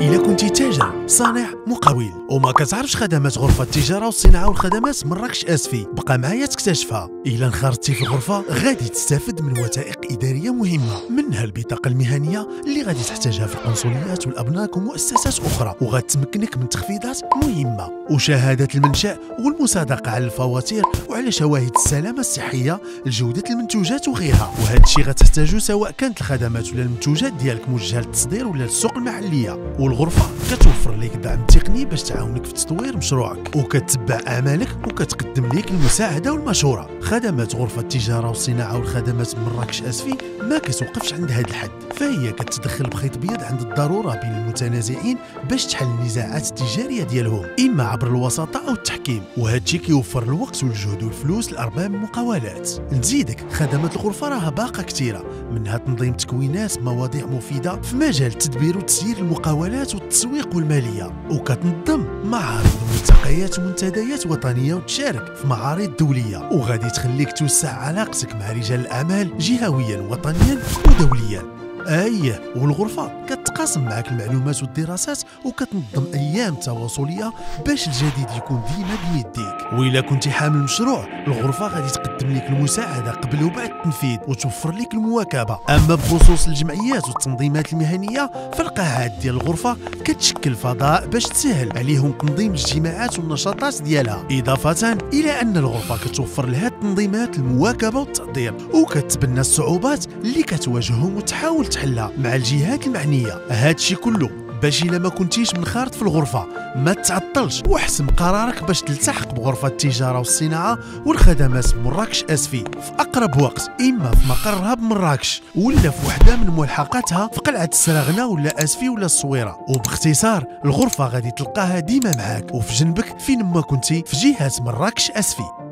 إلا كنتي تاجر. صانع مقاول. وما كتعرفش خدمات غرفة التجارة والصناعة والخدمات مراكش آسفي. بقى معايا تكتشفها. إلا انخرطتي في الغرفة غادي تستافد من وثائق إدارية مهمة. منها البطاقة المهنية اللي غادي تحتاجها في القنصليات والأبناك ومؤسسات أخرى. وغتمكنك من تخفيضات مهمة. وشهادة المنشأ والمصادقة على الفواتير وعلى شواهد السلامة الصحية لجودة المنتوجات وغيرها. وهذا الشيء غتحتاجو سواء كانت الخدمات ولا المنتوجات ديالك موجهة للتصدير ولا للسوق المحلية. والغرفة. كتوفر لك دعم تقني باش تعاونك في تطوير مشروعك وكتتبع أعمالك وكتقدم لك المساعدة والمشورة. خدمات غرفة التجارة والصناعة والخدمات مراكش آسفي ما كتوقفش عند هذا الحد. فهي كتدخل بخيط بيض عند الضرورة بين المتنازعين باش تحل النزاعات التجارية ديالهم إما عبر الوساطة أو التحكيم. وهذا الشيء كيوفر الوقت والجهد والفلوس لأرباب المقاولات. نزيدك خدمات الغرفة راها باقة كثيره منها تنظيم تكوينات مواضيع مفيدة في مجال تدبير وتسيير المقاولات والتسويق والماليه وكتنظم معارض وملتقيات ومنتديات وطنيه وتشارك في معارض دولية. وغادي تخليك توسع علاقتك مع رجال الأعمال جهويا وطنيا ودوليا. إيه والغرفة كتقاسم معك المعلومات والدراسات وكتنظم أيام تواصلية باش الجديد يكون ديما بيديك. واذا كنتي حامل مشروع الغرفة غادي تقدم لك المساعدة قبل وبعد التنفيذ وتوفر لك المواكبة. أما بخصوص الجمعيات والتنظيمات المهنية فالقاعات ديال الغرفة كتشكل فضاء باش تسهل عليهم تنظيم الاجتماعات والنشاطات ديالها. إضافة إلى أن الغرفة كتوفر لها التنظيمات المواكبة والتقدير وكتبنى الصعوبات اللي كتواجههم وتحاول تحلها مع الجهات المعنية. هادشي كله باش إلا ما كنتيش منخرط في الغرفة ما تعطلش. واحسم قرارك باش تلتحق بغرفة التجارة والصناعة والخدمات مراكش اسفي في. أقرب وقت إما في مقرها بمراكش ولا في وحدة من ملحقاتها في قلعة السراغنه ولا اسفي ولا الصويرة. وباختصار الغرفة غادي تلقاها ديما معاك. وفي جنبك فين ما كنتي في جهة مراكش اسفي